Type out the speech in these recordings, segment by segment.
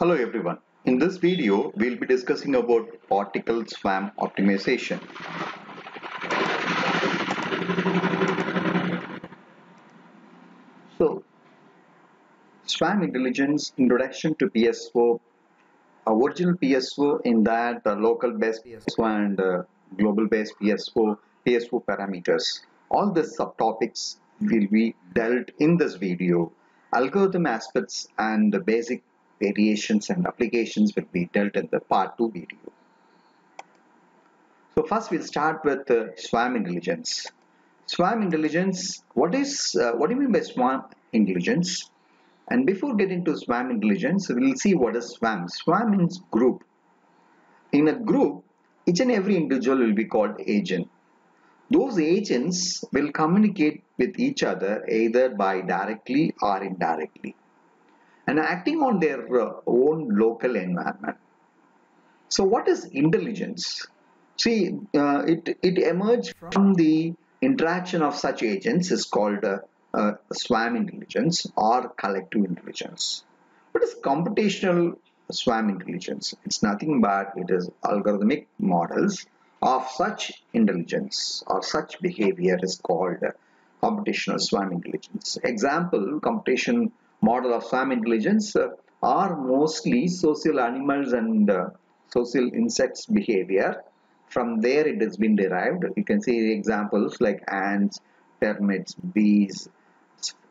Hello everyone. In this video, we'll be discussing about particle swarm optimization. So, swarm intelligence introduction to PSO, original PSO in that uh, local based PSO and uh, global based PSO, PSO parameters. All these subtopics will be dealt in this video. Algorithm aspects and the basic variations and applications will be dealt in the part 2 video. So first we'll start with uh, swarm intelligence. Swarm intelligence, what is, uh, what do you mean by swarm intelligence? And before getting to swarm intelligence, we'll see what is swarm. Swarm means group. In a group, each and every individual will be called agent. Those agents will communicate with each other either by directly or indirectly and acting on their uh, own local environment. So what is intelligence? See, uh, it, it emerged from the interaction of such agents is called uh, uh, swarm intelligence or collective intelligence. What is computational swarm intelligence? It's nothing but it is algorithmic models of such intelligence or such behavior is called computational swarm intelligence. Example, computation model of swarm intelligence uh, are mostly social animals and uh, social insects behavior. From there it has been derived. You can see examples like ants, termites, bees,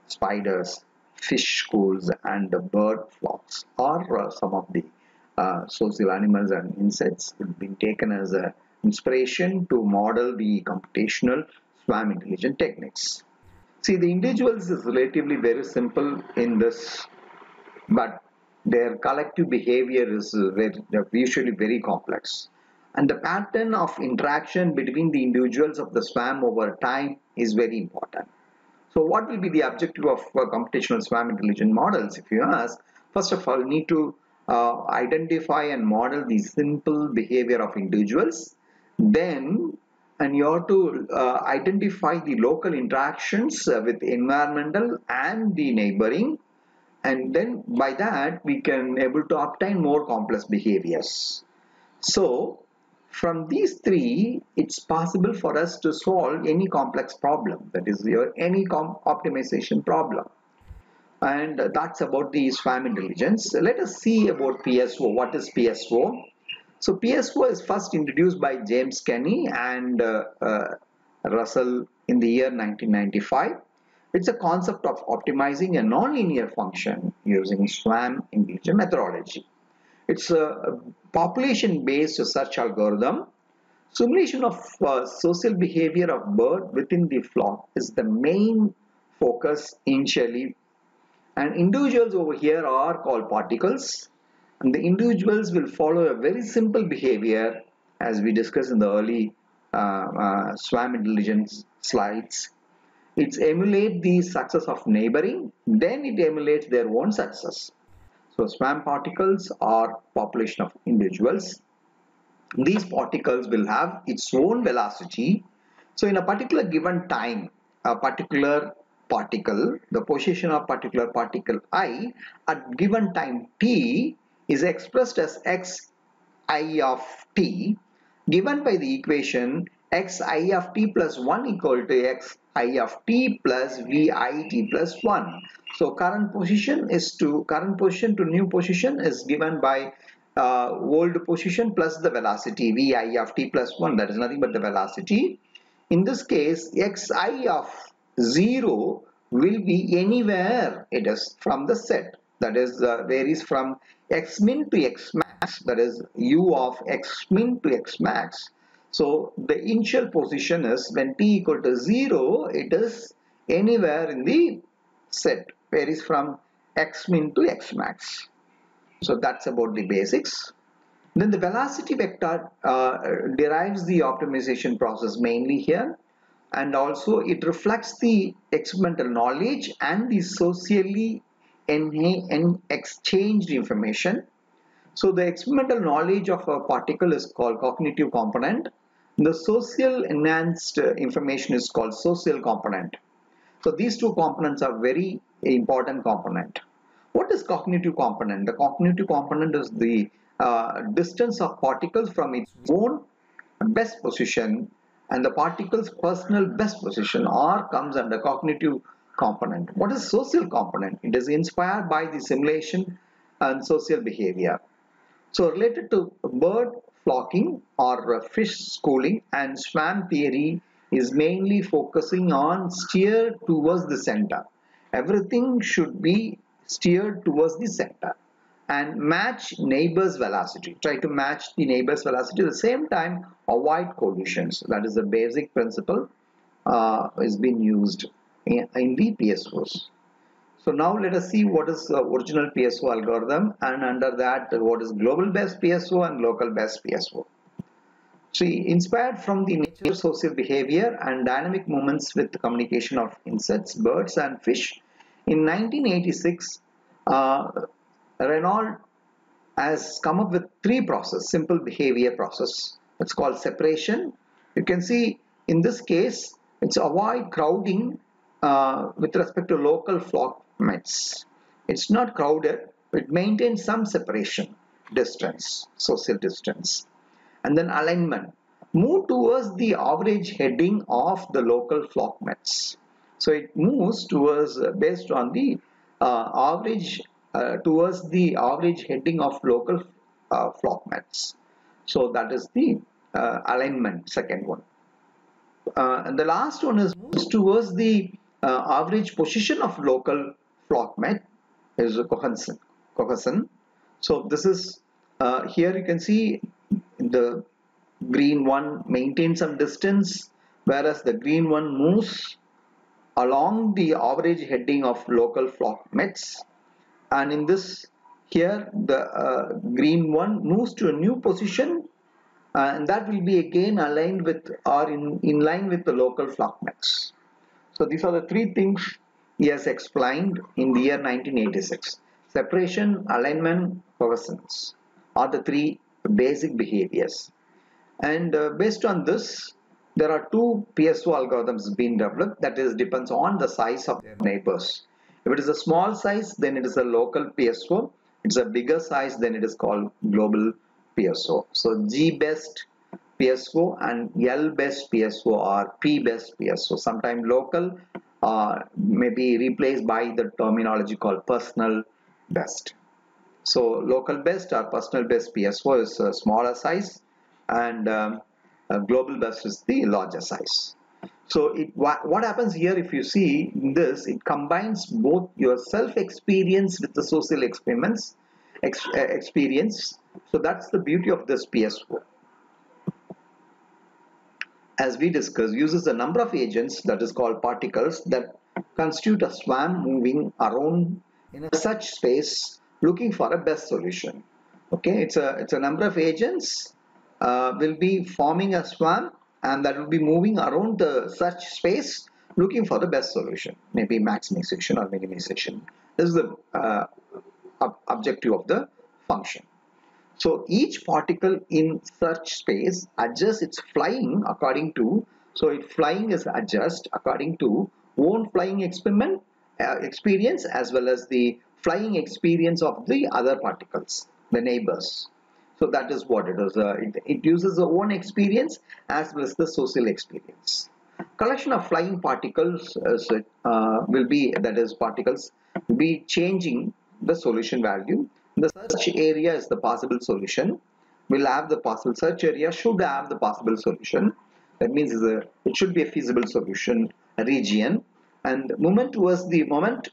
spiders, fish schools and bird flocks are uh, some of the uh, social animals and insects have been taken as a inspiration to model the computational swarm intelligence techniques. See, the individuals is relatively very simple in this, but their collective behavior is very, usually very complex. And the pattern of interaction between the individuals of the swarm over time is very important. So what will be the objective of uh, computational swarm intelligence models? If you ask, first of all, need to uh, identify and model the simple behavior of individuals. Then and you have to uh, identify the local interactions uh, with environmental and the neighboring. And then by that we can able to obtain more complex behaviors. So from these three it's possible for us to solve any complex problem. That is your any optimization problem. And that's about the swarm intelligence. Let us see about pso what is pso so PSO is first introduced by James Kenny and uh, uh, Russell in the year 1995. It's a concept of optimizing a nonlinear function using swarm intelligence methodology. It's a population-based search algorithm. Simulation of uh, social behavior of bird within the flock is the main focus initially and individuals over here are called particles and the individuals will follow a very simple behavior as we discussed in the early uh, uh, swarm intelligence slides. It emulate the success of neighboring then it emulates their own success. So swarm particles are population of individuals. These particles will have its own velocity. So in a particular given time a particular particle the position of particular particle i at given time t is expressed as x i of t given by the equation x i of t plus 1 equal to x i of t plus v i t plus 1. So current position is to current position to new position is given by uh, old position plus the velocity v i of t plus 1 that is nothing but the velocity. In this case x i of 0 will be anywhere it is from the set that is uh, varies from x min to x max that is u of x min to x max so the initial position is when t equal to 0 it is anywhere in the set. Varies from x min to x max so that's about the basics. Then the velocity vector uh, derives the optimization process mainly here. And also it reflects the experimental knowledge and the socially and exchanged information. So the experimental knowledge of a particle is called cognitive component. The social enhanced information is called social component. So these two components are very important component. What is cognitive component? The cognitive component is the uh, distance of particles from its own best position and the particle's personal best position or comes under cognitive component. What is social component? It is inspired by the simulation and social behavior. So related to bird flocking or fish schooling and swarm theory is mainly focusing on steer towards the center. Everything should be steered towards the center and match neighbor's velocity. Try to match the neighbor's velocity at the same time avoid collisions. That is the basic principle uh, is being used in, the PSOs. So now let us see what is the original PSO algorithm and under that what is global best PSO and local best PSO. See, inspired from the nature social behavior and dynamic movements with communication of insects, birds and fish, in 1986, uh, Reynolds has come up with three process, simple behavior process. It's called separation. You can see in this case, it's avoid crowding uh, with respect to local flock mates. It's not crowded, it maintains some separation, distance, social distance. And then alignment. Move towards the average heading of the local flock mates. So it moves towards uh, based on the uh, average uh, towards the average heading of local uh, flock mates. So that is the uh, alignment, second one. And the last one is moves towards the uh, average position of local flock met is cohesion. So this is uh, here you can see the green one maintains some distance whereas the green one moves along the average heading of local flock mates and in this here the uh, green one moves to a new position uh, and that will be again aligned with or in, in line with the local flock mates. So these are the three things he has explained in the year 1986. Separation, alignment, cohesions are the three basic behaviors. And uh, based on this, there are two PSO algorithms being developed that is depends on the size of their neighbors. If it is a small size, then it is a local PSO. It's a bigger size, then it is called global PSO. So G best PSO and L best PSO or P best PSO. Sometimes local uh, may be replaced by the terminology called personal best. So local best or personal best PSO is a smaller size and um, global best is the larger size. So it, what, what happens here if you see this, it combines both your self-experience with the social experiments ex, uh, experience. So that's the beauty of this PSO. As we discussed, uses a number of agents that is called particles that constitute a swarm moving around in a search space looking for a best solution. Okay, it's a it's a number of agents uh, will be forming a swarm and that will be moving around the search space looking for the best solution maybe maximization or minimization this is the uh, ob objective of the function so each particle in search space adjusts its flying according to so it flying is adjust according to own flying experiment uh, experience as well as the flying experience of the other particles the neighbors so that is what it is. Uh, it, it uses the own experience as well as the social experience. Collection of flying particles uh, will be, that is particles, will be changing the solution value. The search area is the possible solution. Will have the possible search area, should have the possible solution. That means a, uh, it should be a feasible solution region. And movement towards the moment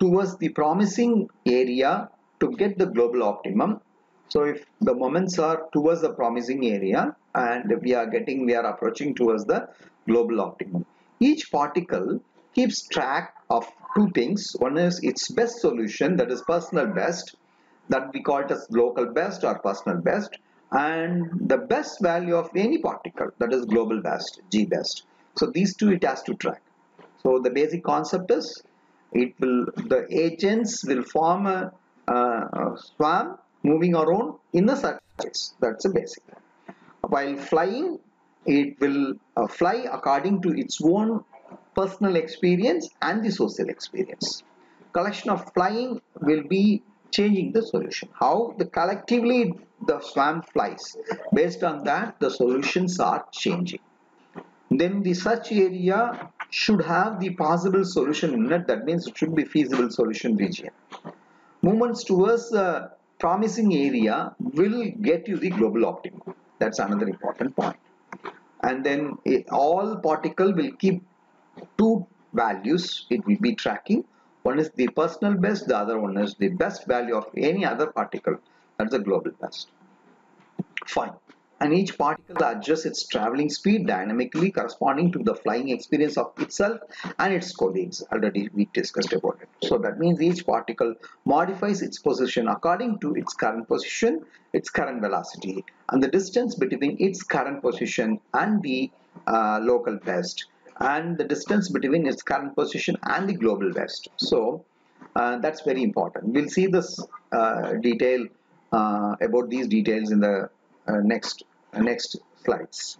towards the promising area to get the global optimum so if the moments are towards the promising area and we are getting, we are approaching towards the global optimum. Each particle keeps track of two things. One is its best solution, that is personal best, that we call it as local best or personal best, and the best value of any particle, that is global best, G best. So these two it has to track. So the basic concept is, it will the agents will form a, swarm moving around in a surface. That's a basic. While flying, it will uh, fly according to its own personal experience and the social experience. collection of flying will be changing the solution. How the collectively the swarm flies. Based on that, the solutions are changing. Then the search area should have the possible solution in it. That means it should be feasible solution region. Movements towards promising area will get you the global optimum. That's another important point. And then it, all particle will keep two values. It will be tracking one is the personal best, the other one is the best value of any other particle. That's the global best. Fine. And each particle adjusts its traveling speed dynamically corresponding to the flying experience of itself and its colleagues. Already we discussed about it. So that means each particle modifies its position according to its current position, its current velocity, and the distance between its current position and the uh, local best and the distance between its current position and the global best. So uh, that's very important. We'll see this uh, detail uh, about these details in the uh, next uh, next slides.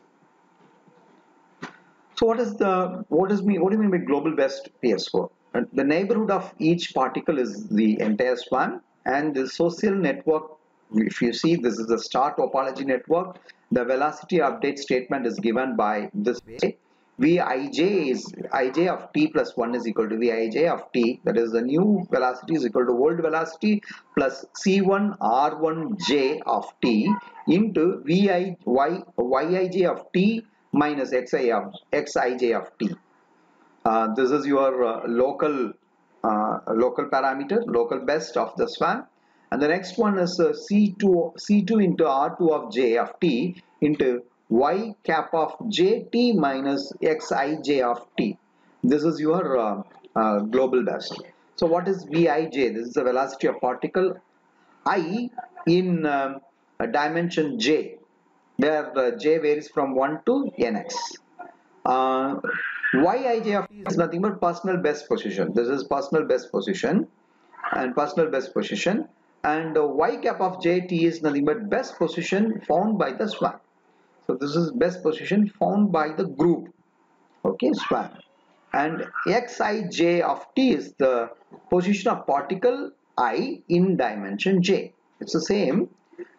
So what is the what is me what do you mean by global best PSO? the neighborhood of each particle is the entire swarm and the social network if you see this is the star topology network the velocity update statement is given by this way Vij is ij of t plus 1 is equal to Vij of t that is the new velocity is equal to old velocity plus c1 r1j of t into Vi y yij of t minus xi of xij of t. Uh, this is your uh, local uh, local parameter local best of the swarm and the next one is uh, c2 c2 into r2 of j of t into y cap of jt minus xij of t. This is your uh, uh, global best. So what is Vij? This is the velocity of particle i in um, dimension j where uh, j varies from 1 to nx. Uh, Yij of t is nothing but personal best position. This is personal best position and personal best position and uh, y cap of jt is nothing but best position found by the swarm. So this is best position found by the group. Okay, swarm. And xij of t is the position of particle i in dimension j. It's the same.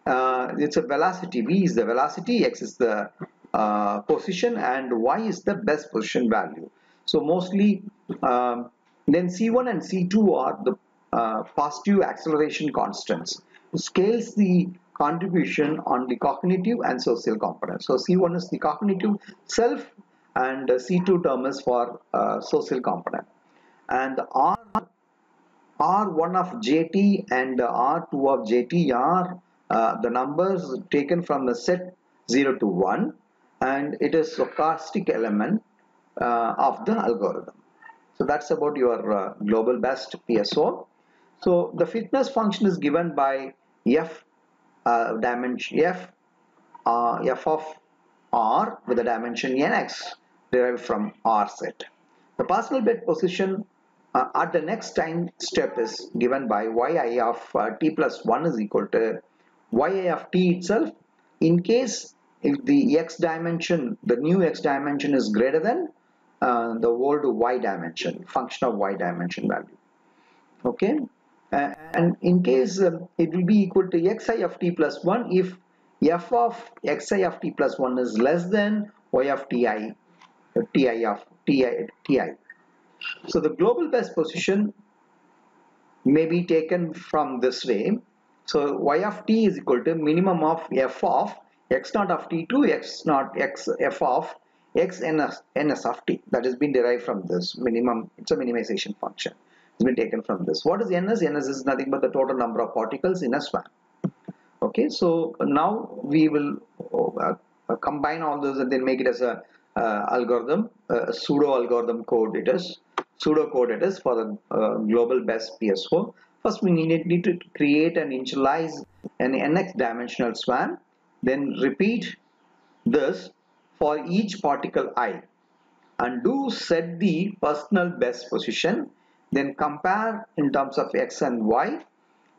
Uh, it's a velocity. v is the velocity, x is the uh, position, and y is the best position value. So mostly, um, then c1 and c2 are the uh, positive acceleration constants. Scales the contribution on the cognitive and social components. So C1 is the cognitive self and C2 term is for uh, social component. And R, R1 of JT and R2 of JT are uh, the numbers taken from the set 0 to 1 and it is stochastic element uh, of the algorithm. So that's about your uh, global best PSO. So the fitness function is given by F uh, dimension f uh, f of r with the dimension nx derived from r set. The personal best position uh, at the next time step is given by yi of uh, t plus 1 is equal to yi of t itself in case if the x dimension, the new x dimension is greater than uh, the old y dimension, function of y dimension value. Okay, uh, and in case uh, it will be equal to xi of t plus 1 if f of xi of t plus 1 is less than y of ti ti of ti ti so the global best position may be taken from this way. So y of t is equal to minimum of f of x naught of t to x naught x f of x ns, ns of t. That has been derived from this minimum it's a minimization function been taken from this. What is NS? NS is nothing but the total number of particles in a swarm. Okay, so now we will uh, uh, combine all those and then make it as a uh, algorithm, a pseudo algorithm code it is, pseudo code it is for the uh, global best PSO. First we need, need to create and initialize an nx dimensional swarm, then repeat this for each particle i and do set the personal best position then compare in terms of x and y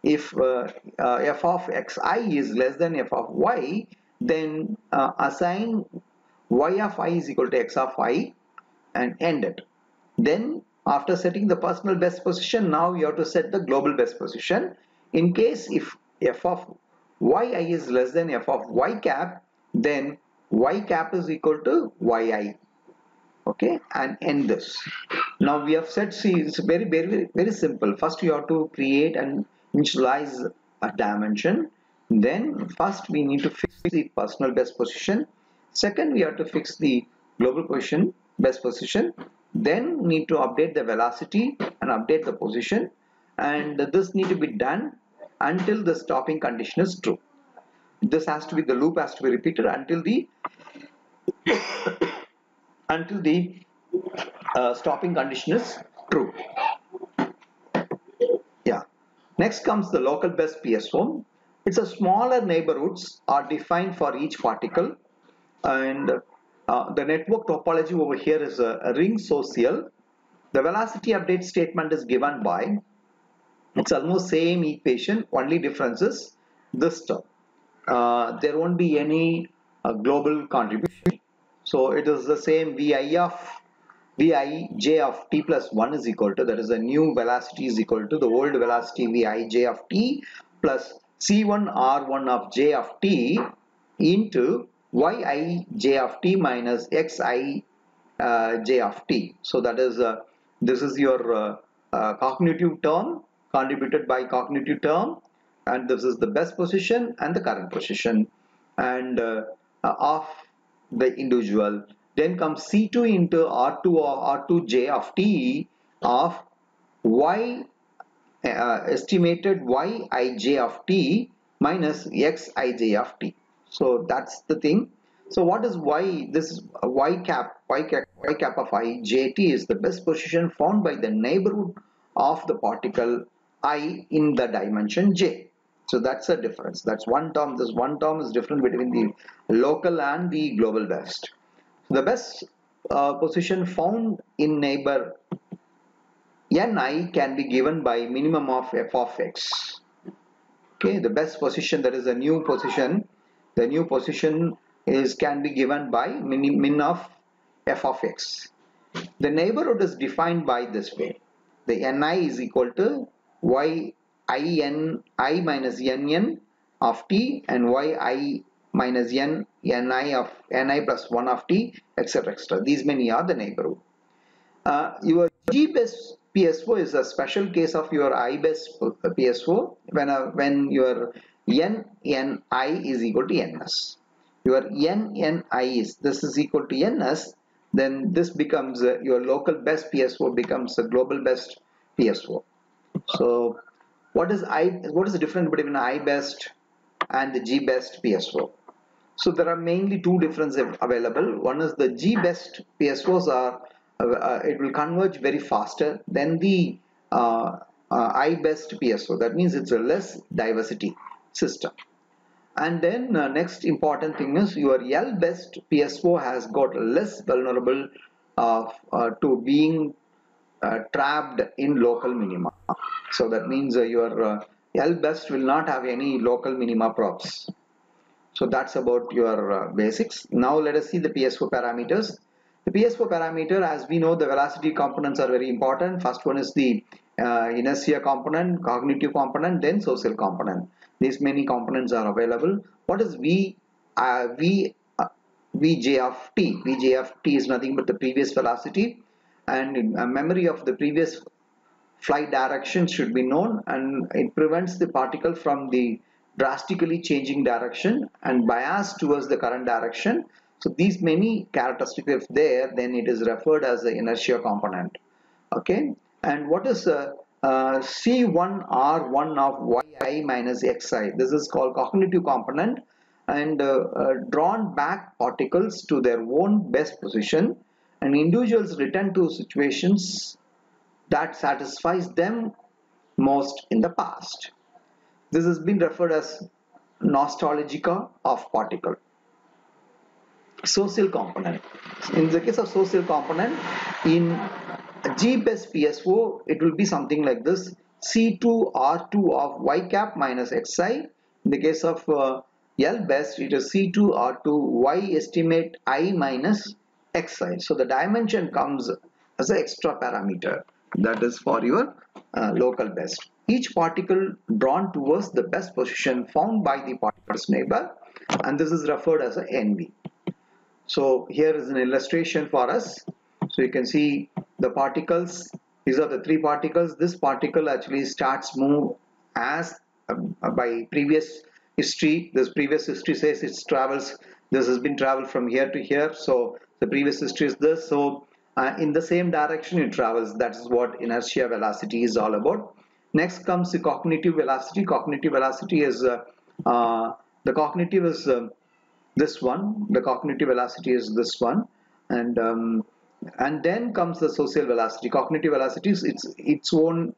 if uh, uh, f of xi is less than f of y then uh, assign y of i is equal to x of i and end it then After setting the personal best position, now you have to set the global best position. In case if f of yi is less than f of y cap, then y cap is equal to yi. Okay, and end this. Now we have said see, it's very, very, very simple. First, you have to create and initialize a dimension. Then, first, we need to fix the personal best position. Second, we have to fix the global position, best position. Then, need to update the velocity and update the position. And this need to be done until the stopping condition is true. This has to be, the loop has to be repeated until the until the uh, stopping condition is true. Yeah. Next comes the local best PSO. It's a smaller neighborhoods are defined for each particle and uh, the network topology over here is a, a, ring social. The velocity update statement is given by it's almost same equation only difference is this term. Uh, there won't be any uh, global contribution. So it is the same VI of vi j of t plus 1 is equal to that is the new velocity is equal to the old velocity vi j of t plus c1 r1 of j of t into yi j of t minus xi uh, j of t. So that is uh, this is your uh, uh cognitive term contributed by cognitive term and this is the best position and the current position. And uh, of the individual then comes C2 into R2 or R2J of T of Y uh, estimated Yij of T minus Xij of T. So that's the thing. So what is Y? This is Y cap, Y cap, Y cap of I, Jt is the best position found by the neighborhood of the particle I in the dimension J. So that's a difference. That's one term. This one term is different between the local and the global best. The best uh, position found in neighbor ni can be given by minimum of f of x. Okay, the best position that is a new position. The new position is can be given by min, min of f of x. The neighborhood is defined by this way. The ni is equal to y i n i minus n n of t and y i minus n n i of ni plus 1 of t etc etc these many are the neighborhood. Uh, your g best pso is a special case of your i best pso when uh, when your n n i is equal to ns your n n i is this is equal to ns then this becomes uh, your local best pso becomes a global best pso so what is i what is the difference between i best and the g best pso so there are mainly two differences available. One is the G best PSOs are uh, uh, it will converge very faster than the uh, uh, I best PSO. That means it's a less diversity system. And then uh, next important thing is your L best PSO has got less vulnerable uh, to being trapped in local minima. So that means your L best will not have any local minima props. So that's about your uh, basics. Now let us see the PSO parameters. The PSO parameter, as we know, the velocity components are very important. First one is the uh, inertia component, cognitive component, then social component. These many components are available. What is V? Uh, v uh, Vj of t. Vj of t is nothing but the previous velocity and memory of the previous flight direction should be known and it prevents the particle from the drastically changing direction and bias towards the current direction. So these many characteristics if there then it is referred as the inertia component. Okay? And what is uh, uh, C1R1 of yi minus xi this is called cognitive component. And uh, uh, drawn back particles to their own best position and individuals return to situations that satisfies them most in the past. This has been referred as nostalgia of particle. Social component. In the case of social component, in G-best PSO, it will be something like this. C2R2 of y cap minus xi. In the case of uh, L best, it is C2R2 y estimate i minus xi. So the dimension comes as an extra parameter. that is for your uh, local best. Each particle drawn towards the best position found by the particle's neighbor and this is referred as a envy so here is an illustration for us. So you can see the particles. These are the three particles. This particle actually starts move as um, by previous history. This previous history says it travels this has been traveled from here to here. So the previous history is this. So uh, in the same direction it travels. That is what inertia velocity is all about. Next comes the cognitive velocity. Cognitive velocity is uh, uh, the cognitive is uh, this one. The cognitive velocity is this one. And um, and then comes the social velocity. Cognitive velocity is its its own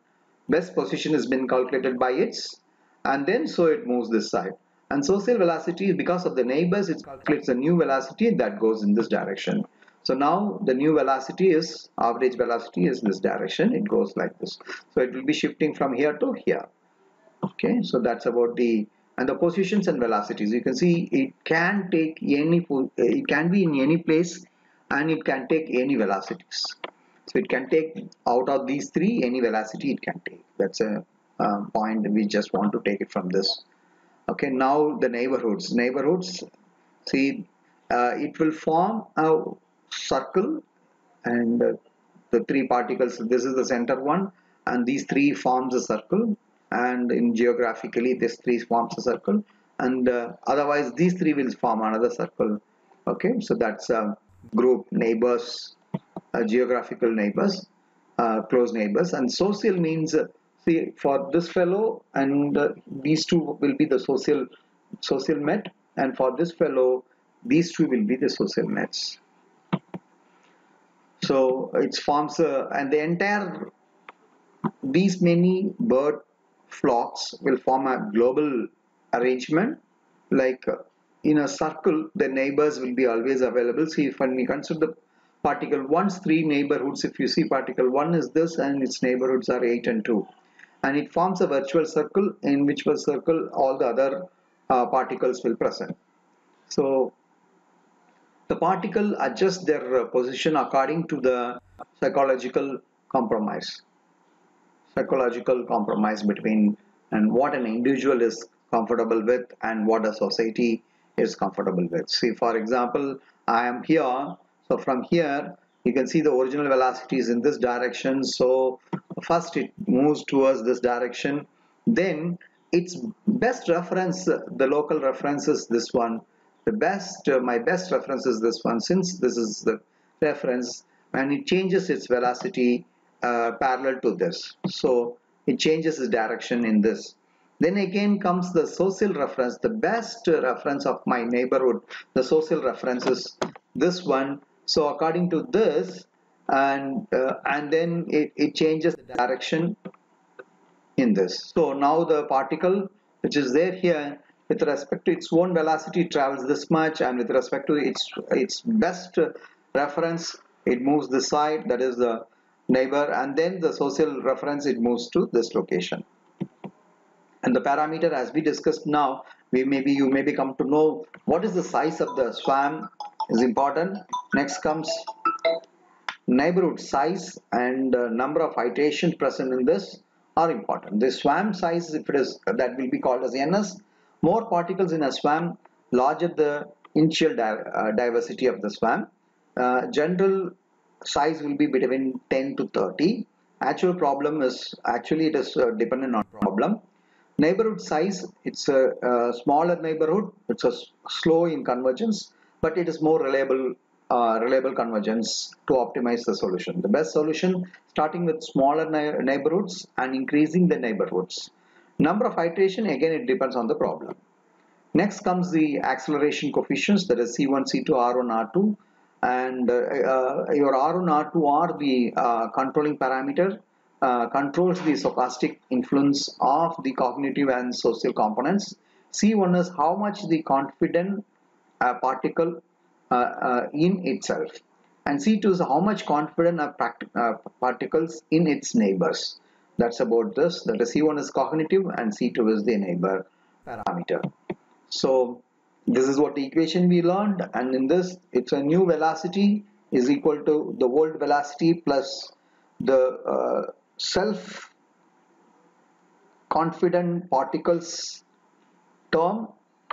best position has been calculated by its. And then so it moves this side and social velocity because of the neighbors it calculates a new velocity that goes in this direction. So now the new velocity is average velocity is this direction it goes like this. So it will be shifting from here to here. Okay so that's about the and the positions and velocities. You can see it can take any it can be in any place and it can take any velocities. So it can take out of these three any velocity it can take. That's a um, point we just want to take it from this okay now the neighborhoods. Neighborhoods see uh, it will form a circle and uh, the three particles this is the center one and these three forms a circle and in geographically this three forms a circle and uh, otherwise these three will form another circle. Okay so that's a group neighbors uh, geographical neighbors uh, close neighbors and social means uh, see for this fellow and uh, these two will be the social social met. And for this fellow these two will be the social nets so it forms a, and the entire these many bird flocks will form a global arrangement. Like uh, in a circle the neighbors will be always available. See if we consider the particle 1's three neighborhoods if you see particle 1 is this and its neighborhoods are 8 and 2 and it forms a virtual circle in which the circle all the other uh, particles will present. So the particle adjusts their uh, position according to the psychological compromise. Psychological compromise between and what an individual is comfortable with and what a society is comfortable with. See for example I am here. So from here you can see the original velocity is in this direction. So first it moves towards this direction then its best reference the local reference is this one. The best uh, my best reference is this one since this is the reference and it changes its velocity uh, parallel to this. So it changes its direction in this. Then again comes the social reference the best reference of my neighborhood the social reference is this one. So according to this and uh, and then it, it changes the direction in this. So now the particle which is there here with respect to its own velocity travels this much and with respect to its its best reference it moves this side that is the neighbor and then the social reference it moves to this location. And the parameter as we discussed now we maybe you maybe come to know what is the size of the swarm is important. Next comes neighborhood size and uh, number of iterations present in this are important the swarm size if it is that will be called as ns more particles in a swarm, larger the initial di uh, diversity of the swarm. Uh, general size will be between 10 to 30. Actual problem is actually it is uh, dependent on problem. Neighborhood size, it's a, a, smaller neighborhood. It's a slow in convergence, but it is more reliable uh, reliable convergence to optimize the solution. The best solution starting with smaller neighborhoods and increasing the neighborhoods. Number of iteration again it depends on the problem. Next comes the acceleration coefficients that is C1, C2, R1, R2 and uh, uh, your R1, R2 are the uh, controlling parameter uh, controls the stochastic influence of the cognitive and social components. C1 is how much the confident particle Uh, uh, in itself and C2 is how much confident are uh, particles in its neighbors that's about this that is C1 is cognitive and C2 is the neighbor parameter so this is what the equation we learned and in this it's a new velocity is equal to the old velocity plus the uh, self confident particles term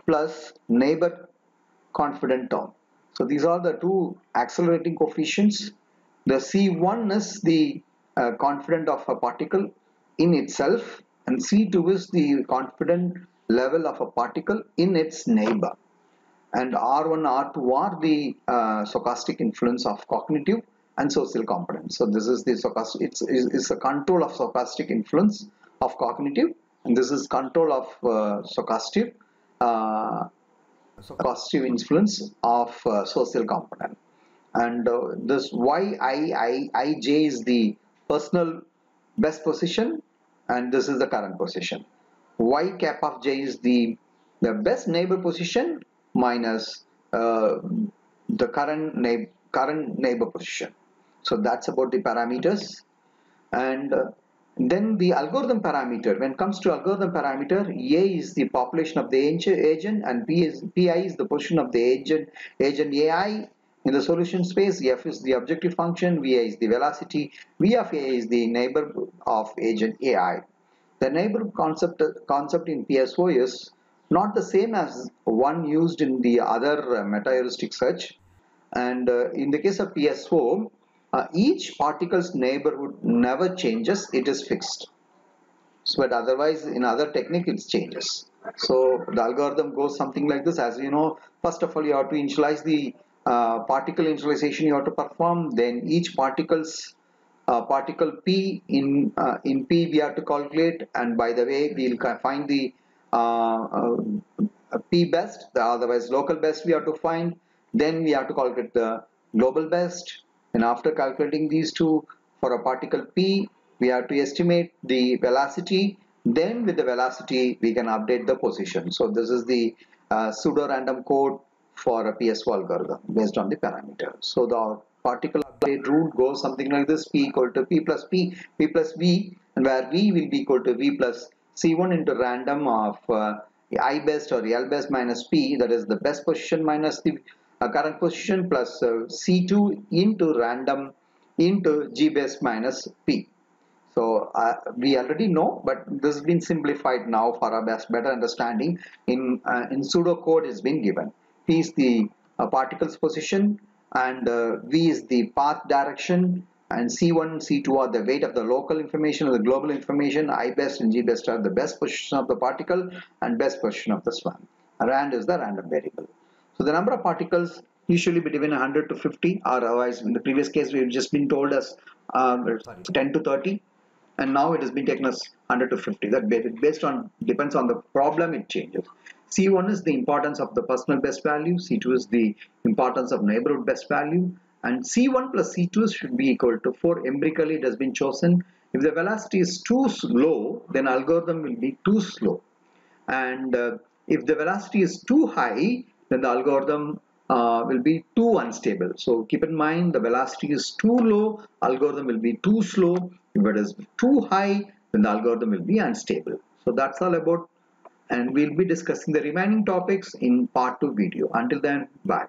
plus neighbor confident term. So these are the two accelerating coefficients. The C1 is the uh, confident of a particle in itself and C2 is the confident level of a particle in its neighbor. And R1, R2 are the uh, stochastic influence of cognitive and social components. So this is the stochastic, it's, it's a control of stochastic influence of cognitive and this is control of uh, stochastic uh, positive influence of uh, social component. And uh, this y i i i j is the personal best position and this is the current position. Y cap of j is the the best neighbor position minus uh, the current neighbor current neighbor position. So that's about the parameters. And uh, then the algorithm parameter, when it comes to algorithm parameter, A is the population of the agent and P is, PI is the position of the agent, agent AI in the solution space, F is the objective function, VA is the velocity, V of A is the neighbor of agent AI. The neighbor concept, concept in PSO is not the same as one used in the other uh, meta-heuristic search and uh, in the case of PSO, uh, each particle's neighborhood never changes it is fixed. So, but otherwise in other technique it changes. So the algorithm goes something like this. As you know first of all you have to initialize the uh, particle initialization you have to perform. Then each particles uh, particle p in uh, in p we have to calculate. And by the way we'll find the uh, uh, p best. The otherwise local best we have to find. Then we have to calculate the global best and after calculating these two for a particle p we have to estimate the velocity. Then with the velocity we can update the position. So this is the uh, pseudo random code for a PSO algorithm based on the parameter. So the particle update rule goes something like this p equal to p plus p p plus v and where v will be equal to v plus c1 into random of uh, i best or l best minus p that is the best position minus the current position plus uh, C2 into random into G best minus P. So uh, we already know, but this has been simplified now for our best better understanding. In uh, in pseudocode is been given. P is the uh, particle's position, and uh, V is the path direction, and C1, C2 are the weight of the local information or the global information. I best and G best are the best position of the particle and best position of the swarm. Rand is the random variable. So the number of particles usually between 100 to 50 or otherwise in the previous case we've just been told as uh, 10 to 30 and now it has been taken as 100 to 50 that based on depends on the problem it changes. C1 is the importance of the personal best value C2 is the importance of neighborhood best value and C1 plus C2 should be equal to 4 empirically it has been chosen. If the velocity is too slow then algorithm will be too slow. And uh, if the velocity is too high then the algorithm uh, will be too unstable. So keep in mind the velocity is too low, algorithm will be too slow. If it is too high, then the algorithm will be unstable. So that's all about and we'll be discussing the remaining topics in part 2 video. Until then, bye.